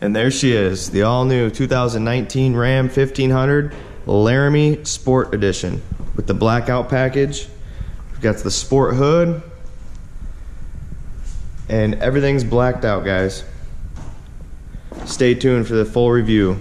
And there she is, the all new 2019 Ram 1500 Laramie Sport Edition with the blackout package. We've got the sport hood, and everything's blacked out, guys. Stay tuned for the full review.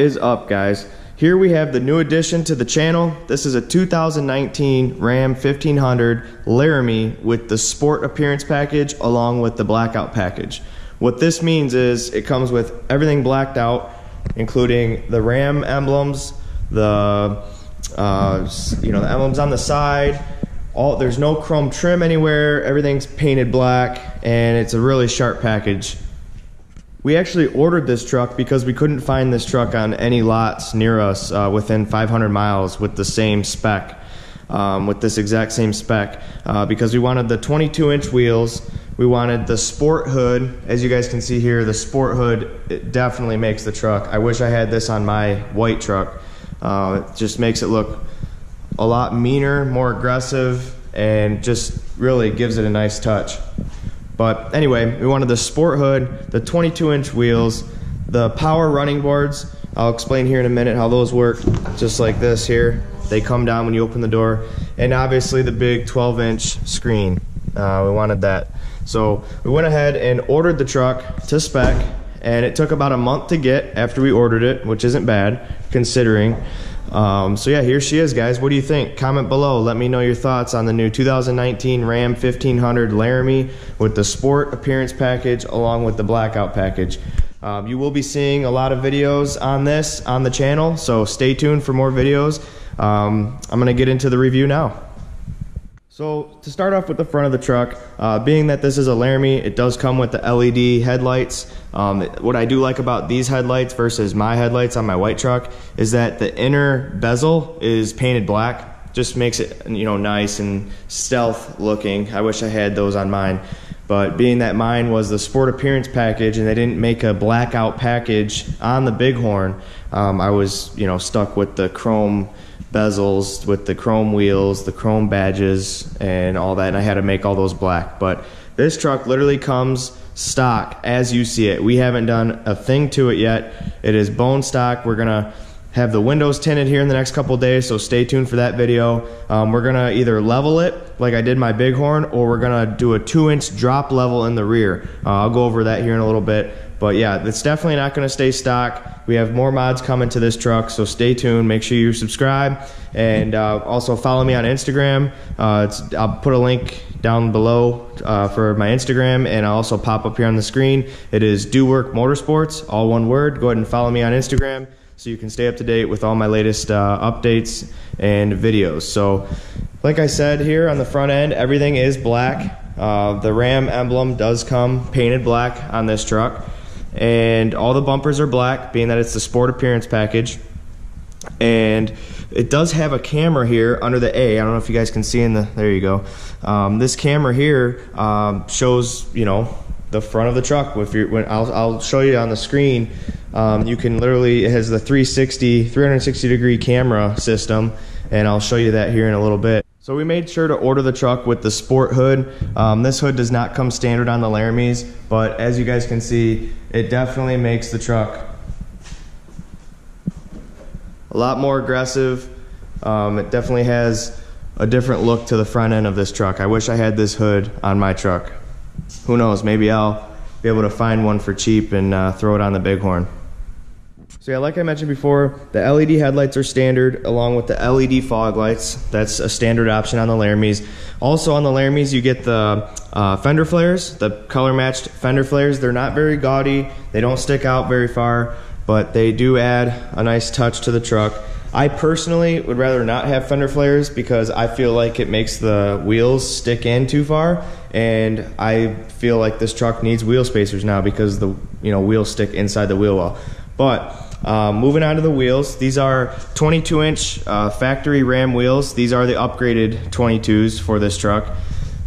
Is up, guys? Here we have the new addition to the channel. This is a 2019 Ram 1500 Laramie with the sport appearance package along with the blackout package. What this means is it comes with everything blacked out, including the Ram emblems, the uh, you know the emblems on the side. All there's no chrome trim anywhere. Everything's painted black, and it's a really sharp package. We actually ordered this truck because we couldn't find this truck on any lots near us uh, within 500 miles with the same spec, um, with this exact same spec, uh, because we wanted the 22 inch wheels. We wanted the sport hood. As you guys can see here, the sport hood it definitely makes the truck. I wish I had this on my white truck. Uh, it just makes it look a lot meaner, more aggressive, and just really gives it a nice touch. But anyway, we wanted the sport hood, the 22 inch wheels, the power running boards. I'll explain here in a minute how those work, just like this here. They come down when you open the door. And obviously the big 12 inch screen. Uh, we wanted that. So we went ahead and ordered the truck to spec and it took about a month to get after we ordered it, which isn't bad considering. Um, so yeah, here she is, guys. What do you think? Comment below. Let me know your thoughts on the new 2019 Ram 1500 Laramie with the Sport Appearance Package along with the Blackout Package. Um, you will be seeing a lot of videos on this on the channel, so stay tuned for more videos. Um, I'm going to get into the review now. So to start off with the front of the truck, uh, being that this is a Laramie, it does come with the LED headlights. Um, what I do like about these headlights versus my headlights on my white truck is that the inner bezel is painted black. Just makes it you know nice and stealth looking. I wish I had those on mine. But being that mine was the sport appearance package and they didn't make a blackout package on the Bighorn, um, I was you know stuck with the chrome bezels with the chrome wheels, the chrome badges, and all that. And I had to make all those black. But this truck literally comes stock as you see it. We haven't done a thing to it yet. It is bone stock. We're gonna have the windows tinted here in the next couple days, so stay tuned for that video. Um, we're gonna either level it like I did my Bighorn, or we're gonna do a two inch drop level in the rear. Uh, I'll go over that here in a little bit. But yeah, it's definitely not gonna stay stock. We have more mods coming to this truck, so stay tuned. Make sure you subscribe and uh, also follow me on Instagram. Uh, I'll put a link down below uh, for my Instagram and I'll also pop up here on the screen. It is DooWork Motorsports, all one word. Go ahead and follow me on Instagram so you can stay up to date with all my latest uh, updates and videos. So, like I said here on the front end, everything is black. Uh, the Ram emblem does come painted black on this truck and all the bumpers are black, being that it's the sport appearance package. And it does have a camera here under the A. I don't know if you guys can see in the. There you go. Um, this camera here um, shows you know the front of the truck. If you when I'll, I'll show you on the screen, um, you can literally it has the 360 360 degree camera system, and I'll show you that here in a little bit. So we made sure to order the truck with the sport hood. Um, this hood does not come standard on the Laramies, but as you guys can see, it definitely makes the truck a lot more aggressive. Um, it definitely has a different look to the front end of this truck. I wish I had this hood on my truck. Who knows, maybe I'll be able to find one for cheap and uh, throw it on the Bighorn. So yeah, like I mentioned before, the LED headlights are standard along with the LED fog lights. That's a standard option on the Laramies. Also on the Laramies, you get the uh, fender flares, the color matched fender flares. They're not very gaudy. They don't stick out very far, but they do add a nice touch to the truck. I personally would rather not have fender flares because I feel like it makes the wheels stick in too far and I feel like this truck needs wheel spacers now because the you know wheels stick inside the wheel well. But uh, moving on to the wheels, these are 22 inch uh, factory Ram wheels. These are the upgraded 22s for this truck.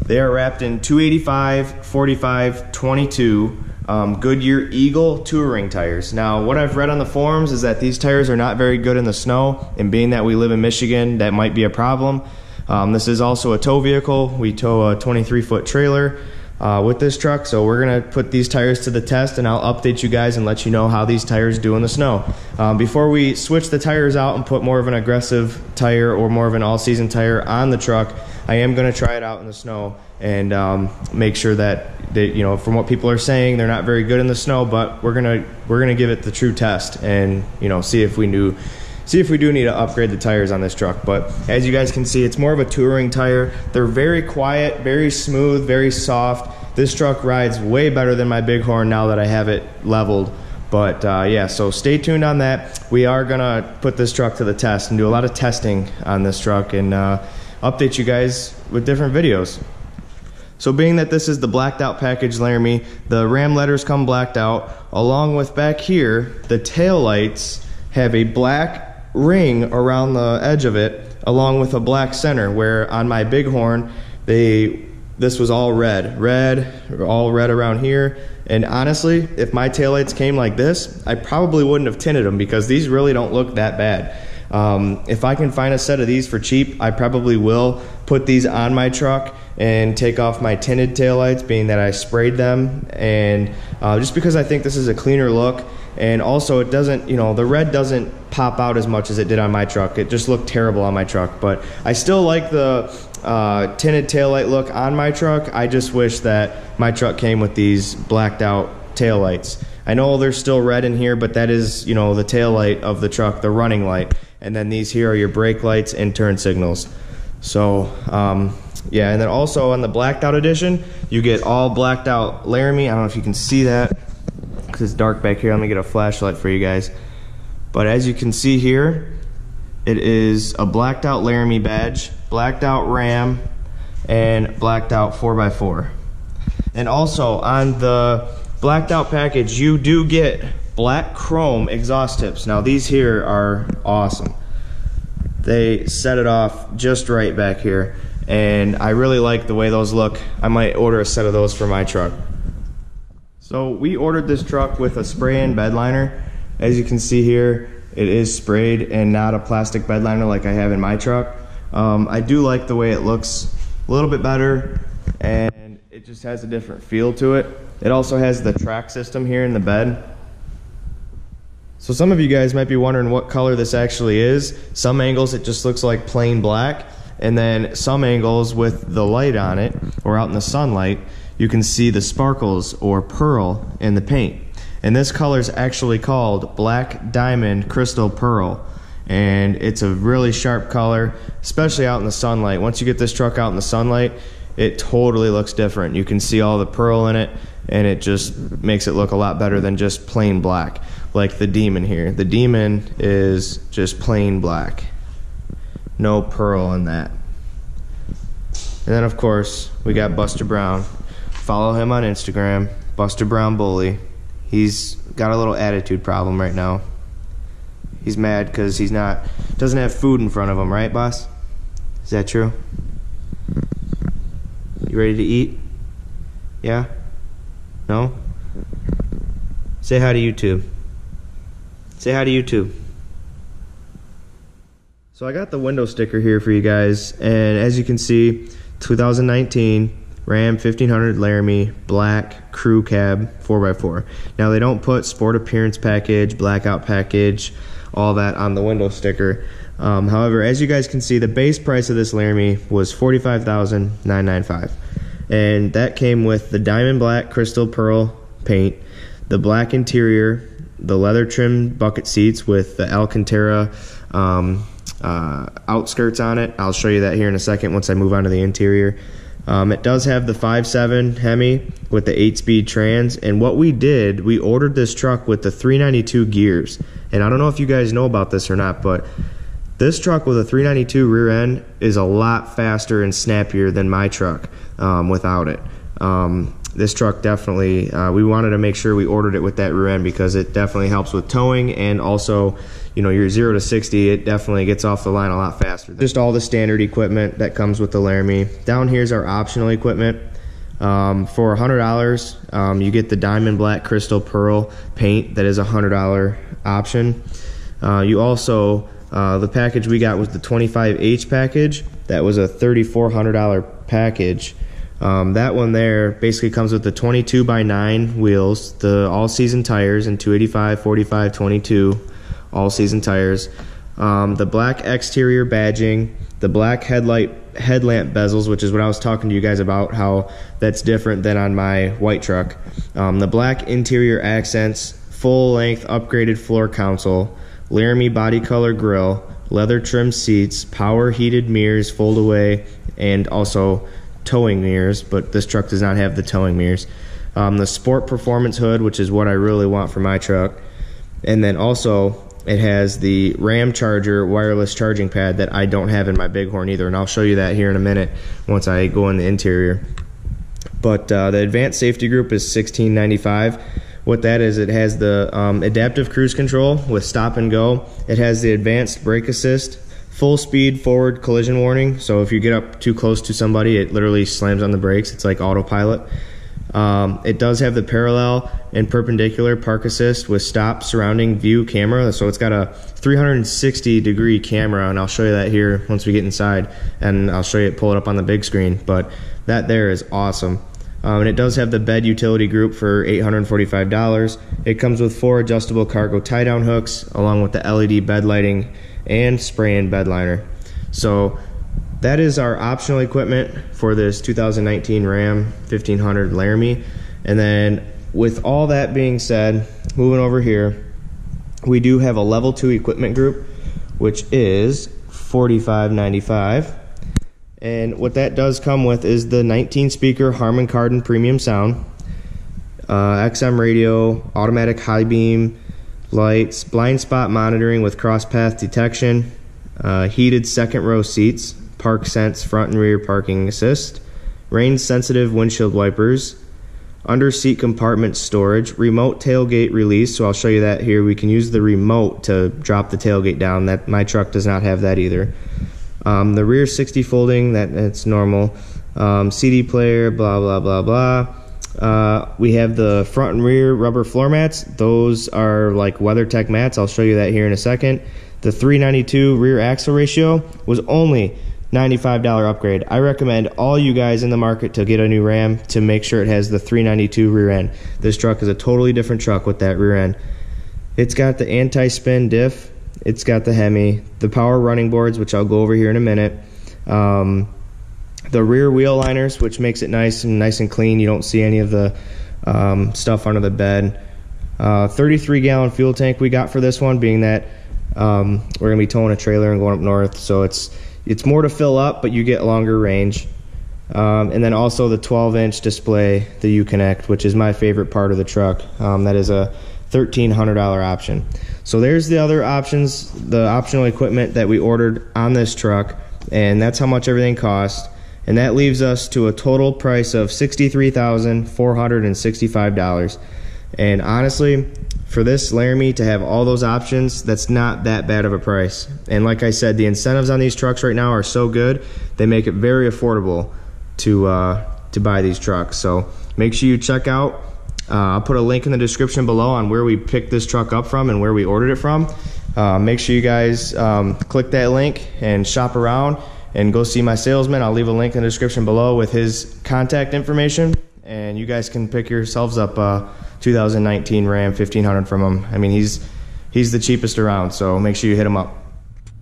They are wrapped in 285, 45, 22 um, Goodyear Eagle touring tires. Now, what I've read on the forums is that these tires are not very good in the snow, and being that we live in Michigan, that might be a problem. Um, this is also a tow vehicle. We tow a 23 foot trailer uh, with this truck. So we're gonna put these tires to the test and I'll update you guys and let you know how these tires do in the snow. Um, before we switch the tires out and put more of an aggressive tire or more of an all season tire on the truck, I am gonna try it out in the snow and um, make sure that they, you know, from what people are saying, they're not very good in the snow, but we're gonna we're gonna give it the true test and you know see if we knew see if we do need to upgrade the tires on this truck. But as you guys can see, it's more of a touring tire. They're very quiet, very smooth, very soft. This truck rides way better than my Bighorn now that I have it leveled. But uh, yeah, so stay tuned on that. We are gonna put this truck to the test and do a lot of testing on this truck and uh, update you guys with different videos. So being that this is the blacked out package Laramie, the Ram letters come blacked out, along with back here, the tail lights have a black ring around the edge of it along with a black center where on my bighorn they this was all red red all red around here. And honestly if my taillights came like this i probably wouldn't have tinted them because these really don't look that bad. Um, if i can find a set of these for cheap i probably will put these on my truck and take off my tinted taillights being that i sprayed them. And uh, just because i think this is a cleaner look. And also it doesn't you know the red doesn't pop out as much as it did on my truck. It just looked terrible on my truck. But i still like the uh, tinted taillight look on my truck. I just wish that my truck came with these blacked out taillights. I know there's still red in here but that is you know the tail light of the truck the running light. And then these here are your brake lights and turn signals. So um, yeah and then also on the blacked out edition you get all blacked out laramie. I don't know if you can see that because it's dark back here. Let me get a flashlight for you guys. But as you can see here, it is a blacked out Laramie badge, blacked out Ram, and blacked out 4x4. And also on the blacked out package, you do get black chrome exhaust tips. Now these here are awesome. They set it off just right back here. And I really like the way those look. I might order a set of those for my truck. So we ordered this truck with a spray-in bed liner. As you can see here, it is sprayed and not a plastic bed liner like I have in my truck. Um, I do like the way it looks a little bit better and it just has a different feel to it. It also has the track system here in the bed. So some of you guys might be wondering what color this actually is. Some angles it just looks like plain black and then some angles with the light on it or out in the sunlight you can see the sparkles or pearl in the paint. And this color is actually called Black Diamond Crystal Pearl. And it's a really sharp color, especially out in the sunlight. Once you get this truck out in the sunlight, it totally looks different. You can see all the pearl in it, and it just makes it look a lot better than just plain black, like the Demon here. The Demon is just plain black. No pearl in that. And then, of course, we got Buster Brown. Follow him on Instagram, Buster Brown Bully. He's got a little attitude problem right now. He's mad because he's not doesn't have food in front of him, right, boss? Is that true? You ready to eat? Yeah? No? Say hi to YouTube. Say hi to YouTube. So I got the window sticker here for you guys, and as you can see, 2019 Ram 1500 Laramie black crew cab 4x4. Now they don't put sport appearance package, blackout package, all that on the window sticker. Um, however, as you guys can see, the base price of this Laramie was 45995 and that came with the diamond black crystal pearl paint, the black interior, the leather trim bucket seats with the Alcantara um, uh, outskirts on it. I'll show you that here in a second once I move on to the interior. Um, it does have the 5.7 Hemi with the 8-speed trans, and what we did, we ordered this truck with the 392 gears. And I don't know if you guys know about this or not, but this truck with a 392 rear end is a lot faster and snappier than my truck um, without it. Um, this truck definitely, uh, we wanted to make sure we ordered it with that rear end because it definitely helps with towing and also, you know, your 0 to 60, it definitely gets off the line a lot faster. Just all the standard equipment that comes with the Laramie. Down here's our optional equipment. Um, for $100, um, you get the Diamond Black Crystal Pearl paint that is a $100 option. Uh, you also, uh, the package we got was the 25H package. That was a $3,400 package. Um, that one there basically comes with the 22 by 9 wheels, the all season tires, and 285, 45, 22 all season tires. Um, the black exterior badging, the black headlight headlamp bezels, which is what I was talking to you guys about, how that's different than on my white truck. Um, the black interior accents, full length upgraded floor console, Laramie body color grille, leather trimmed seats, power heated mirrors, fold away, and also towing mirrors, but this truck does not have the towing mirrors. Um, the Sport Performance hood, which is what I really want for my truck. And then also, it has the Ram Charger wireless charging pad that I don't have in my Bighorn either. And I'll show you that here in a minute once I go in the interior. But uh, the advanced safety group is 1695. What that is, it has the um, adaptive cruise control with stop and go. It has the advanced brake assist, full speed forward collision warning. So if you get up too close to somebody, it literally slams on the brakes. It's like autopilot. Um, it does have the parallel and perpendicular park assist with stop surrounding view camera. So it's got a 360 degree camera, and I'll show you that here once we get inside, and I'll show you it pull it up on the big screen. But that there is awesome. Um, and it does have the bed utility group for $845. It comes with four adjustable cargo tie down hooks along with the LED bed lighting and spray in bed liner. So that is our optional equipment for this 2019 Ram 1500 Laramie. And then with all that being said, moving over here, we do have a level two equipment group, which is 45.95. And what that does come with is the 19 speaker Harman Kardon premium sound, uh, XM radio, automatic high beam, lights, blind spot monitoring with cross path detection, uh, heated second row seats, park sense front and rear parking assist, rain sensitive windshield wipers, under seat compartment storage, remote tailgate release. So I'll show you that here. We can use the remote to drop the tailgate down. That my truck does not have that either. Um, the rear 60 folding, that that's normal. Um, CD player, blah blah blah blah. Uh, we have the front and rear rubber floor mats. Those are like WeatherTech mats. I'll show you that here in a second. The 392 rear axle ratio was only $95 upgrade. I recommend all you guys in the market to get a new Ram to make sure it has the 392 rear end. This truck is a totally different truck with that rear end. It's got the anti-spin diff. It's got the Hemi, the power running boards, which I'll go over here in a minute. Um, the rear wheel liners, which makes it nice and nice and clean. You don't see any of the um, stuff under the bed. Uh, 33 gallon fuel tank we got for this one, being that um, we're gonna be towing a trailer and going up north, so it's it's more to fill up, but you get longer range. Um, and then also the 12 inch display, the Uconnect, which is my favorite part of the truck. Um, that is a $1,300 option. So there's the other options, the optional equipment that we ordered on this truck, and that's how much everything cost and that leaves us to a total price of $63,465. And honestly, for this Laramie to have all those options, that's not that bad of a price. And like I said, the incentives on these trucks right now are so good, they make it very affordable to uh, to buy these trucks. So make sure you check out. Uh, I'll put a link in the description below on where we picked this truck up from and where we ordered it from. Uh, make sure you guys um, click that link and shop around and go see my salesman. I'll leave a link in the description below with his contact information, and you guys can pick yourselves up a 2019 Ram 1500 from him. I mean, he's he's the cheapest around, so make sure you hit him up.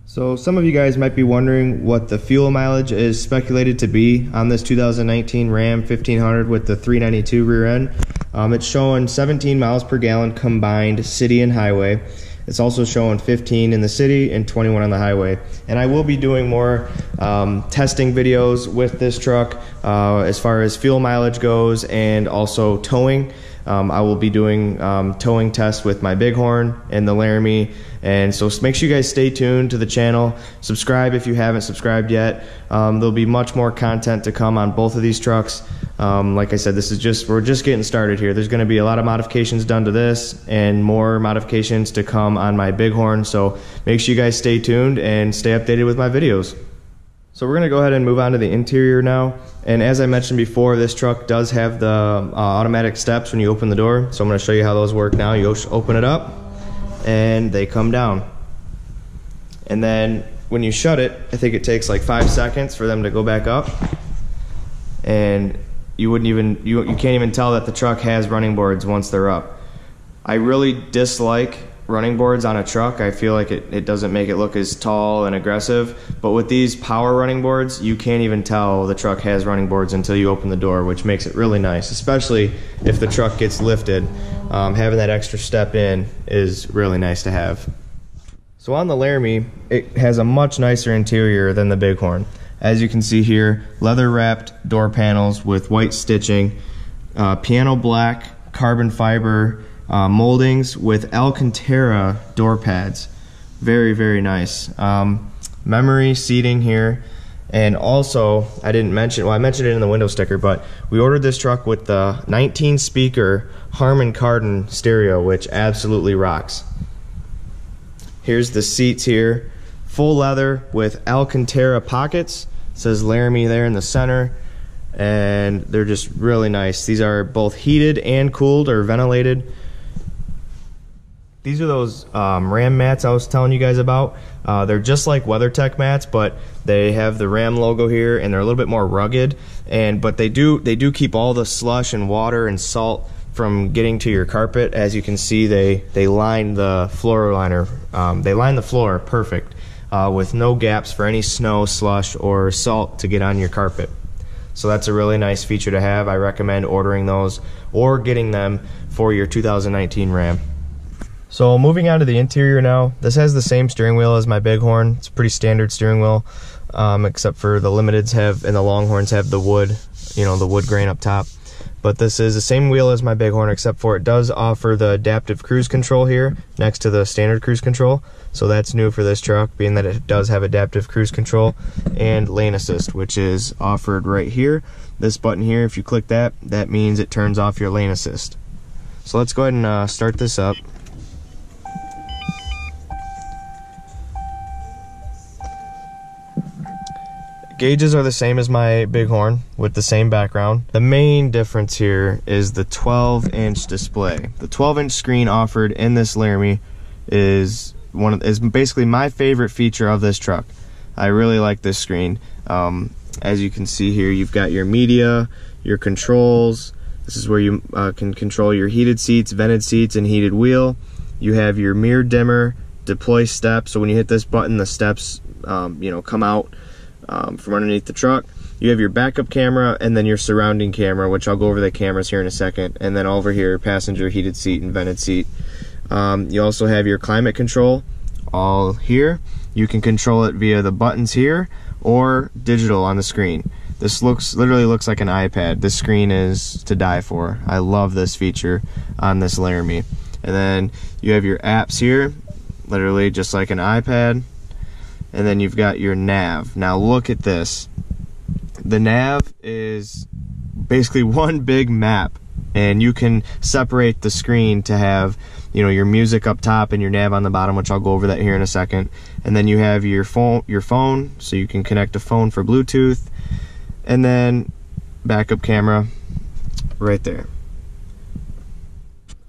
So some of you guys might be wondering what the fuel mileage is speculated to be on this 2019 Ram 1500 with the 392 rear end. Um, it's showing 17 miles per gallon combined city and highway. It's also showing 15 in the city and 21 on the highway. And I will be doing more um, testing videos with this truck uh, as far as fuel mileage goes and also towing. Um, I will be doing um, towing tests with my Bighorn and the Laramie. And so make sure you guys stay tuned to the channel. Subscribe if you haven't subscribed yet. Um, there'll be much more content to come on both of these trucks. Um, like I said, this is just we're just getting started here. There's going to be a lot of modifications done to this and more modifications to come on my Bighorn. So make sure you guys stay tuned and stay updated with my videos. So we're going to go ahead and move on to the interior now. And as I mentioned before, this truck does have the uh, automatic steps when you open the door. So I'm going to show you how those work now. You open it up and they come down. And then when you shut it, I think it takes like five seconds for them to go back up. And you wouldn't even, you, you can't even tell that the truck has running boards once they're up. I really dislike running boards on a truck. I feel like it, it doesn't make it look as tall and aggressive. But with these power running boards, you can't even tell the truck has running boards until you open the door, which makes it really nice, especially if the truck gets lifted. Um, having that extra step in is really nice to have. So on the Laramie, it has a much nicer interior than the Bighorn. As you can see here, leather wrapped door panels with white stitching, uh, piano black, carbon fiber, uh, moldings with Alcantara door pads. Very, very nice. Um, memory seating here. And also, I didn't mention, well, I mentioned it in the window sticker, but we ordered this truck with the 19 speaker Harman Kardon stereo, which absolutely rocks. Here's the seats here. Full leather with Alcantara pockets. It says Laramie there in the center. And they're just really nice. These are both heated and cooled or ventilated. These are those um, Ram mats I was telling you guys about. Uh, they're just like WeatherTech mats, but they have the Ram logo here, and they're a little bit more rugged. And but they do they do keep all the slush and water and salt from getting to your carpet. As you can see, they they line the floor liner. Um, they line the floor perfect, uh, with no gaps for any snow, slush, or salt to get on your carpet. So that's a really nice feature to have. I recommend ordering those or getting them for your 2019 Ram. So moving on to the interior now, this has the same steering wheel as my Bighorn. It's a pretty standard steering wheel, um, except for the Limiteds have and the Longhorns have the wood, you know, the wood grain up top. But this is the same wheel as my Bighorn, except for it does offer the adaptive cruise control here next to the standard cruise control. So that's new for this truck, being that it does have adaptive cruise control and lane assist, which is offered right here. This button here, if you click that, that means it turns off your lane assist. So let's go ahead and uh, start this up. Gauges are the same as my Bighorn with the same background. The main difference here is the 12 inch display. The 12 inch screen offered in this Laramie is one of, is basically my favorite feature of this truck. I really like this screen. Um, as you can see here, you've got your media, your controls. This is where you uh, can control your heated seats, vented seats, and heated wheel. You have your mirror dimmer, deploy steps. So when you hit this button, the steps, um, you know, come out um, from underneath the truck. You have your backup camera and then your surrounding camera, which I'll go over the cameras here in a second. And then over here, passenger heated seat and vented seat. Um, you also have your climate control all here. You can control it via the buttons here or digital on the screen. This looks literally looks like an iPad. This screen is to die for. I love this feature on this Laramie. And then you have your apps here, literally just like an iPad and then you've got your nav. Now look at this. The nav is basically one big map and you can separate the screen to have you know your music up top and your nav on the bottom which I'll go over that here in a second and then you have your phone your phone so you can connect a phone for Bluetooth and then backup camera right there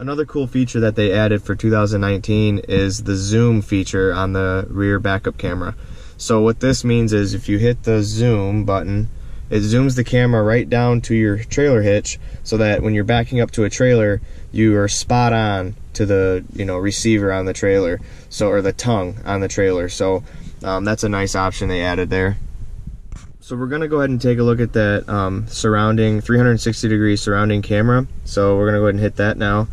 Another cool feature that they added for 2019 is the zoom feature on the rear backup camera. So what this means is if you hit the zoom button, it zooms the camera right down to your trailer hitch so that when you're backing up to a trailer, you are spot on to the you know receiver on the trailer, so or the tongue on the trailer. So um, that's a nice option they added there. So we're gonna go ahead and take a look at that um, surrounding 360 degree surrounding camera. So we're gonna go ahead and hit that now.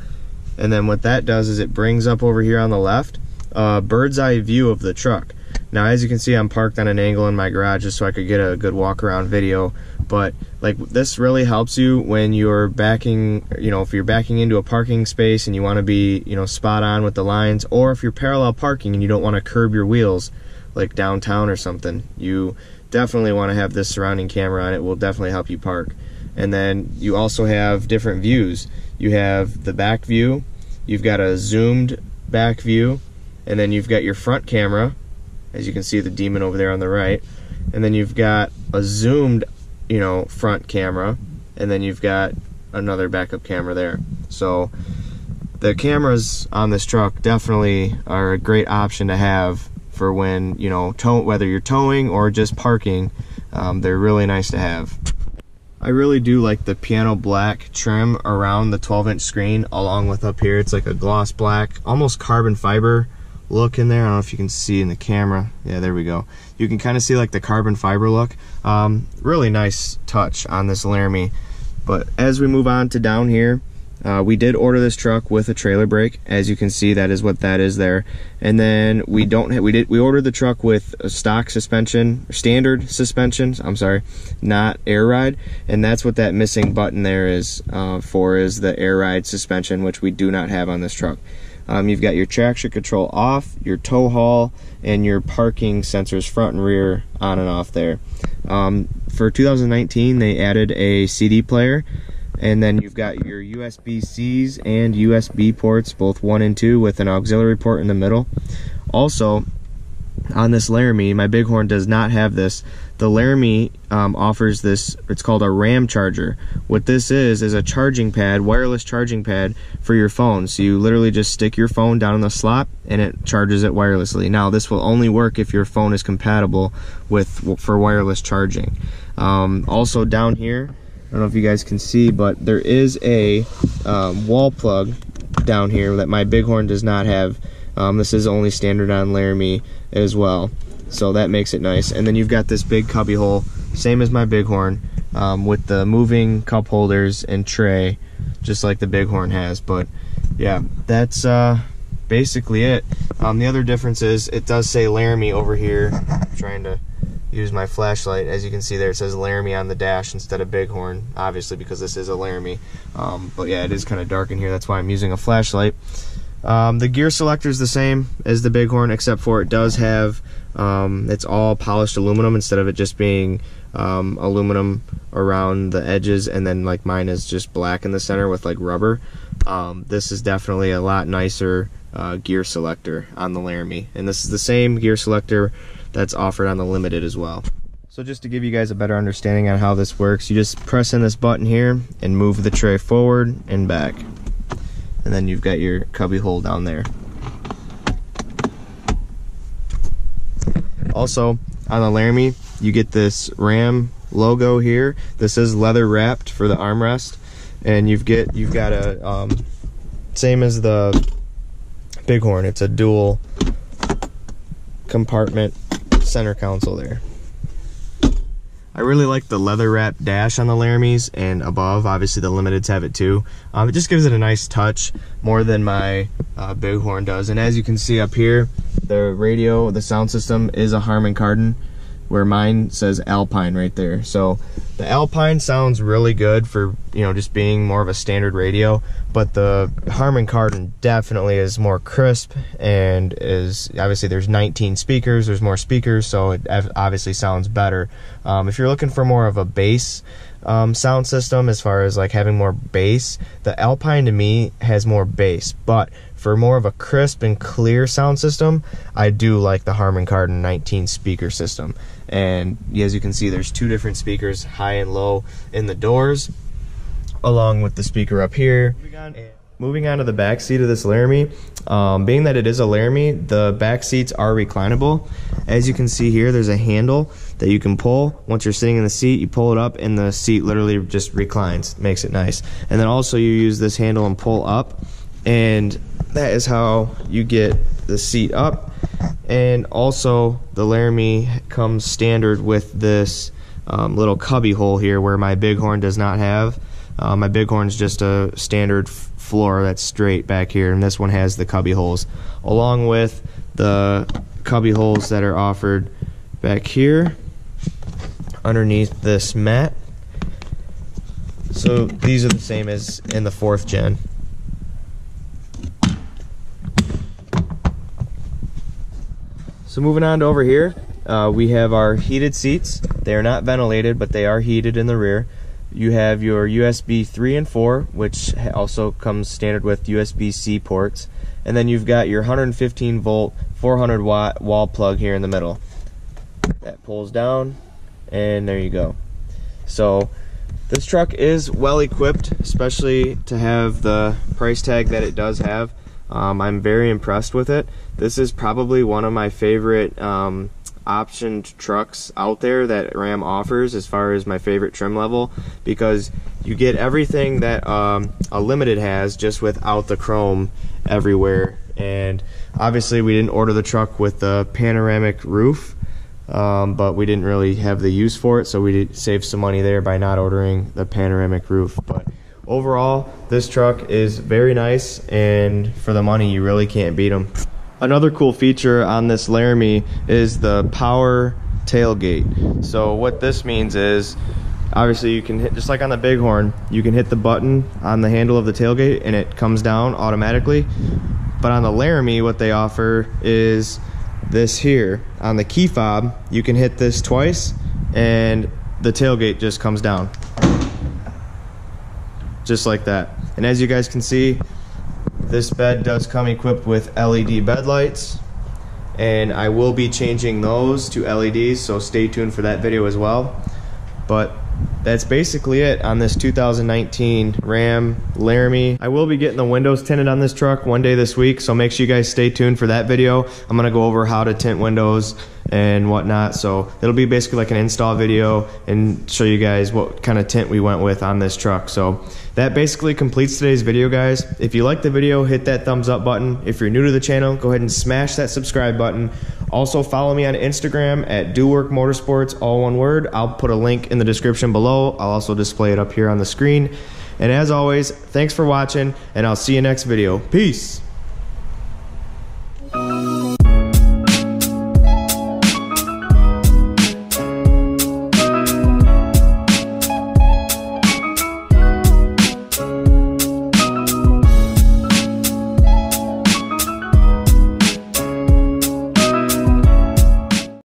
And then what that does is it brings up over here on the left, a bird's eye view of the truck. Now, as you can see, I'm parked on an angle in my garage just so I could get a good walk around video. But like this really helps you when you're backing, you know, if you're backing into a parking space and you want to be, you know, spot on with the lines, or if you're parallel parking and you don't want to curb your wheels, like downtown or something, you definitely want to have this surrounding camera on. It will definitely help you park. And then you also have different views. You have the back view, you've got a zoomed back view, and then you've got your front camera, as you can see the demon over there on the right and then you've got a zoomed you know front camera and then you've got another backup camera there. So the cameras on this truck definitely are a great option to have for when you know tow whether you're towing or just parking um, they're really nice to have I really do like the piano black trim around the 12 inch screen along with up here it's like a gloss black almost carbon fiber look in there. I don't know if you can see in the camera. Yeah, there we go. You can kind of see like the carbon fiber look. Um, really nice touch on this Laramie. But as we move on to down here, uh, we did order this truck with a trailer brake. As you can see, that is what that is there. And then we don't we did we ordered the truck with a stock suspension, standard suspensions. I'm sorry, not air ride. And that's what that missing button there is uh, for is the air ride suspension, which we do not have on this truck. Um, you've got your traction control off, your tow haul, and your parking sensors front and rear on and off there. Um, for 2019, they added a CD player, and then you've got your USB-Cs and USB ports, both 1 and 2, with an auxiliary port in the middle. Also, on this Laramie, my Bighorn does not have this. The Laramie um, offers this, it's called a RAM charger. What this is, is a charging pad, wireless charging pad for your phone. So you literally just stick your phone down in the slot and it charges it wirelessly. Now, this will only work if your phone is compatible with for wireless charging. Um, also down here, I don't know if you guys can see, but there is a um, wall plug down here that my Bighorn does not have. Um, this is only standard on Laramie as well. So that makes it nice. And then you've got this big cubby hole, same as my Bighorn, um, with the moving cup holders and tray, just like the Bighorn has. But yeah, that's uh, basically it. Um, the other difference is it does say Laramie over here. I'm trying to use my flashlight. As you can see there, it says Laramie on the dash instead of Bighorn, obviously because this is a Laramie. Um, but yeah, it is kind of dark in here. That's why I'm using a flashlight. Um, the gear selector is the same as the Bighorn, except for it does have um, it's all polished aluminum instead of it just being um, aluminum around the edges, and then like mine is just black in the center with like rubber. Um, this is definitely a lot nicer uh, gear selector on the Laramie, and this is the same gear selector that's offered on the Limited as well. So just to give you guys a better understanding on how this works, you just press in this button here and move the tray forward and back and then you've got your cubby hole down there. Also, on the Laramie, you get this Ram logo here. This is leather wrapped for the armrest, and you've get you've got a um, same as the Bighorn. It's a dual compartment center console there. I really like the leather wrap dash on the Laramies and above. Obviously, the Limiteds have it too. Um, it just gives it a nice touch more than my uh, Bighorn does. And as you can see up here, the radio, the sound system is a Harman Kardon where mine says Alpine right there. So the Alpine sounds really good for, you know, just being more of a standard radio, but the Harman Kardon definitely is more crisp and is, obviously there's 19 speakers, there's more speakers, so it obviously sounds better. Um, if you're looking for more of a bass um, sound system, as far as like having more bass, the Alpine to me has more bass, but for more of a crisp and clear sound system, I do like the Harman Kardon 19 speaker system. And as you can see, there's two different speakers, high and low, in the doors, along with the speaker up here. Moving on to the back seat of this Laramie, um, being that it is a Laramie, the back seats are reclinable. As you can see here, there's a handle that you can pull. Once you're sitting in the seat, you pull it up and the seat literally just reclines, makes it nice. And then also you use this handle and pull up and that is how you get the seat up and also the Laramie comes standard with this um, little cubby hole here where my bighorn does not have. Uh, my bighorn's just a standard floor that's straight back here, and this one has the cubby holes, along with the cubby holes that are offered back here underneath this mat. So these are the same as in the fourth gen. So moving on to over here, uh, we have our heated seats. They are not ventilated, but they are heated in the rear. You have your USB 3 and 4, which also comes standard with USB-C ports. And then you've got your 115 volt, 400 watt wall plug here in the middle. That pulls down, and there you go. So this truck is well equipped, especially to have the price tag that it does have. Um, I'm very impressed with it. This is probably one of my favorite um, optioned trucks out there that Ram offers as far as my favorite trim level because you get everything that um, a Limited has just without the chrome everywhere. And obviously, we didn't order the truck with the panoramic roof. Um, but we didn't really have the use for it, so we saved some money there by not ordering the panoramic roof. But overall, this truck is very nice, and for the money, you really can't beat them. Another cool feature on this Laramie is the power tailgate. So what this means is, obviously you can hit, just like on the Bighorn, you can hit the button on the handle of the tailgate and it comes down automatically. But on the Laramie, what they offer is this here. On the key fob, you can hit this twice and the tailgate just comes down just like that. And as you guys can see, this bed does come equipped with LED bed lights and I will be changing those to LEDs, so stay tuned for that video as well. But that's basically it on this 2019 Ram Laramie. I will be getting the windows tinted on this truck one day this week, so make sure you guys stay tuned for that video. I'm gonna go over how to tint windows and whatnot. So it'll be basically like an install video and show you guys what kind of tint we went with on this truck. So that basically completes today's video, guys. If you like the video, hit that thumbs up button. If you're new to the channel, go ahead and smash that subscribe button. Also, follow me on Instagram at DooWork Motorsports, all one word. I'll put a link in the description below. I'll also display it up here on the screen. And as always, thanks for watching, and I'll see you next video. Peace!